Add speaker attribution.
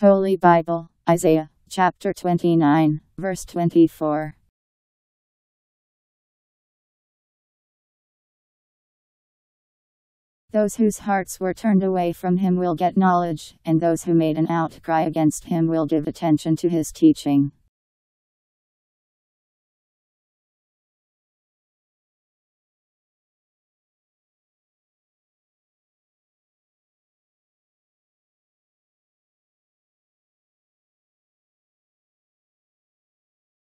Speaker 1: Holy Bible, Isaiah, chapter 29, verse 24. Those whose hearts were turned away from him will get knowledge, and those who made an outcry against him will give attention to his teaching.